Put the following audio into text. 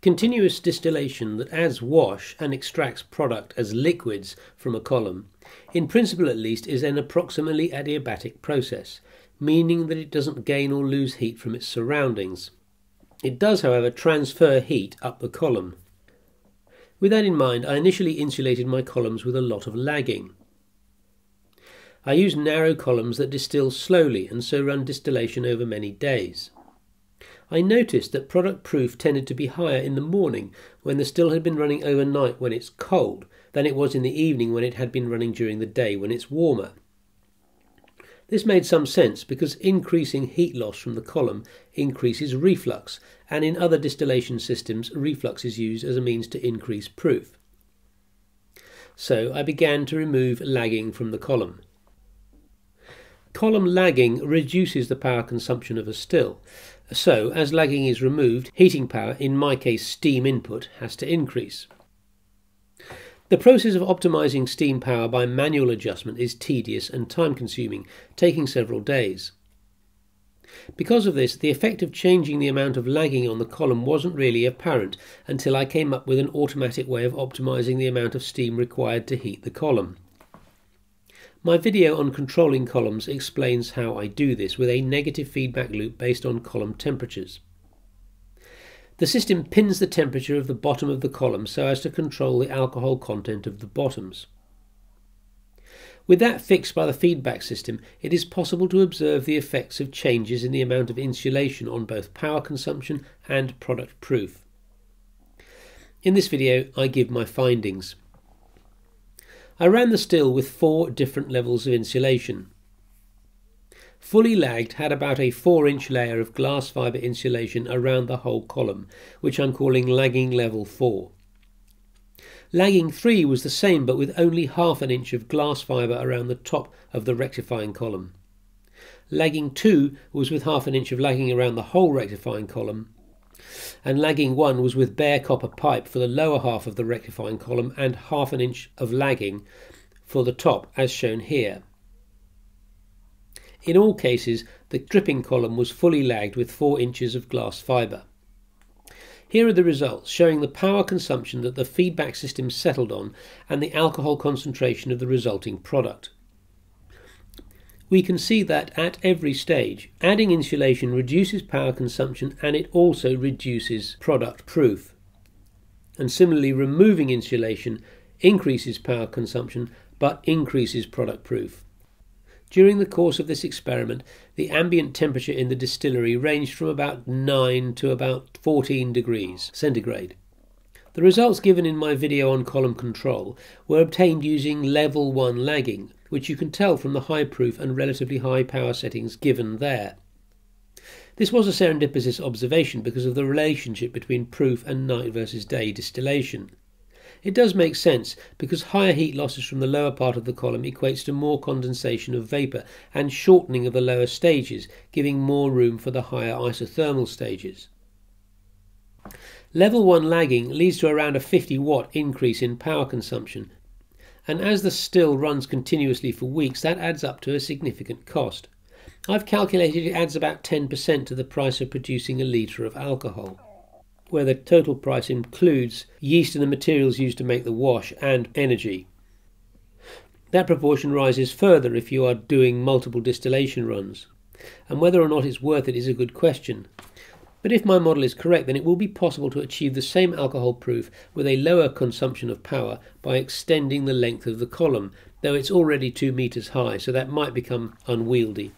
Continuous distillation that adds wash and extracts product as liquids from a column, in principle at least, is an approximately adiabatic process, meaning that it doesn't gain or lose heat from its surroundings. It does, however, transfer heat up the column. With that in mind, I initially insulated my columns with a lot of lagging. I use narrow columns that distill slowly and so run distillation over many days. I noticed that product proof tended to be higher in the morning when the still had been running overnight when it's cold than it was in the evening when it had been running during the day when it's warmer. This made some sense because increasing heat loss from the column increases reflux, and in other distillation systems, reflux is used as a means to increase proof. So I began to remove lagging from the column. Column lagging reduces the power consumption of a still, so, as lagging is removed, heating power, in my case steam input, has to increase. The process of optimizing steam power by manual adjustment is tedious and time consuming, taking several days. Because of this, the effect of changing the amount of lagging on the column wasn't really apparent until I came up with an automatic way of optimizing the amount of steam required to heat the column. My video on controlling columns explains how I do this with a negative feedback loop based on column temperatures. The system pins the temperature of the bottom of the column so as to control the alcohol content of the bottoms. With that fixed by the feedback system, it is possible to observe the effects of changes in the amount of insulation on both power consumption and product proof. In this video, I give my findings. I ran the still with four different levels of insulation. Fully lagged had about a 4 inch layer of glass fibre insulation around the whole column, which I'm calling lagging level 4. Lagging 3 was the same but with only half an inch of glass fibre around the top of the rectifying column. Lagging 2 was with half an inch of lagging around the whole rectifying column, and lagging 1 was with bare copper pipe for the lower half of the rectifying column and half an inch of lagging for the top as shown here. In all cases, the stripping column was fully lagged with 4 inches of glass fibre. Here are the results showing the power consumption that the feedback system settled on and the alcohol concentration of the resulting product we can see that at every stage, adding insulation reduces power consumption and it also reduces product proof. And similarly, removing insulation increases power consumption but increases product proof. During the course of this experiment, the ambient temperature in the distillery ranged from about 9 to about 14 degrees centigrade. The results given in my video on column control were obtained using level 1 lagging, which you can tell from the high proof and relatively high power settings given there. This was a serendipitous observation because of the relationship between proof and night versus day distillation. It does make sense because higher heat losses from the lower part of the column equates to more condensation of vapour and shortening of the lower stages, giving more room for the higher isothermal stages. Level 1 lagging leads to around a 50 watt increase in power consumption and as the still runs continuously for weeks, that adds up to a significant cost. I've calculated it adds about 10% to the price of producing a litre of alcohol, where the total price includes yeast and the materials used to make the wash and energy. That proportion rises further if you are doing multiple distillation runs, and whether or not it's worth it is a good question. But if my model is correct, then it will be possible to achieve the same alcohol proof with a lower consumption of power by extending the length of the column, though it's already 2 metres high, so that might become unwieldy.